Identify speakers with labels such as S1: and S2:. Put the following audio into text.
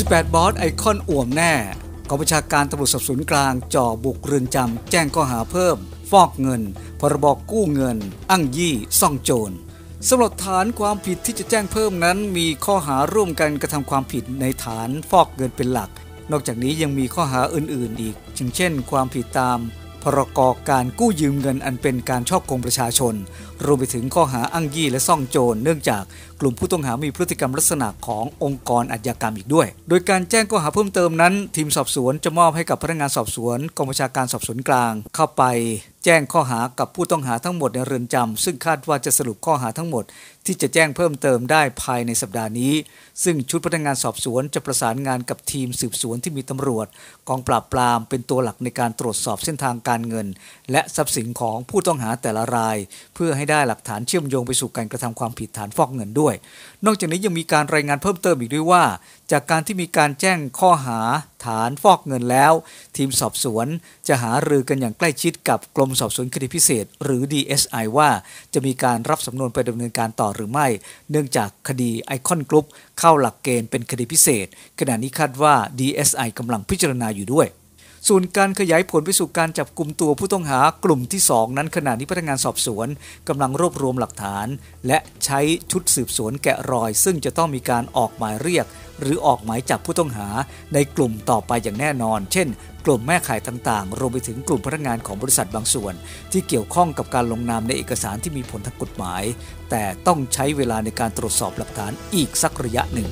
S1: 18 บอสไอคอนอ่วมแน่กองประชาการตำรวจสอบสวนกลางจ่อบุกเรือนจำแจ้งข้อหาเพิ่ม ฟอกเงิน พรบกู้เงิน อ้างยี่ ซ่องโจรสำหรับฐานความผิดที่จะแจ้งเพิ่มนั้น มีข้อหาร่วมกันกระทำความผิดในฐานฟอกเงินเป็นหลัก นอกจากนี้ยังมีข้อหาอื่นๆอีกเช่น ความผิดตาม พรกการกู้ยืมเงินอันเป็นการช่อโกงประชาชน รวมไปถึงข้อหาอ้างยี่และซ่องโจรเนื่องจากกลุ่มผู้ต้องหามีพฤติกรรมลักษณะขององค์กรอาชญากรรมอีกด้วย โดยการแจ้งข้อหาเพิ่มเติมนั้น ทีมสอบสวนจะมอบให้กับพนักงานสอบสวนกองบัญชาการสอบสวนกลาง เข้าไปแจ้งข้อหากับผู้ต้องหาทั้งหมดในเรือนจำซึ่งคาดว่าจะสรุปข้อหาทั้งหมด ที่จะแจ้งเพิ่มเติมได้ภายในสัปดาห์นี้ ซึ่งชุดพนักงานสอบสวนจะประสานงานกับทีมสืบสวนที่มีตำรวจ กองปราบปรามเป็นตัวหลักในการตรวจสอบเส้นทางการเงิน และทรัพย์สินของผู้ต้องหาแต่ละราย เพื่อให้ได้หลักฐานเชื่อมโยงไปสู่การกระทำความผิดฐานฟอกเงินด้วย นอกจากนี้ยังมีการรายงานเพิ่มเติมอีกด้วยว่า จากการที่มีการแจ้งข้อหาฐานฟอกเงินแล้ว ทีมสอบสวนจะหารือกันอย่างใกล้ชิดกับกรมมสอบสวนคดีพิเศษ หรือ DSI ว่าจะมีการรับสำนวนไปดำเนินการต่อหรือไม่ เนื่องจากคดีไอคอนกรุ๊ปเข้าหลักเกณฑ์เป็นคดีพิเศษ ขณะนี้คาดว่า DSI กำลังพิจารณาอยู่ด้วยส่วนการขยายผลไปสู่การจับกลุ่มตัวผู้ต้องหากลุ่มที่ 2 นั้นขณะนี้พนักงานสอบสวนกำลังรวบรวมหลักฐาน และใช้ชุดสืบสวนแกะรอย ซึ่งจะต้องมีการออกหมายเรียก หรือออกหมายจับผู้ต้องหาในกลุ่มต่อไปอย่างแน่นอน เช่น กลุ่มแม่ขายต่างๆ รวมไปถึงกลุ่มพนักงานของบริษัทบางส่วน ที่เกี่ยวข้องกับการลงนามในเอกสารที่มีผลทางกฎหมาย แต่ต้องใช้เวลาในการตรวจสอบหลักฐานอีกสักระยะหนึ่ง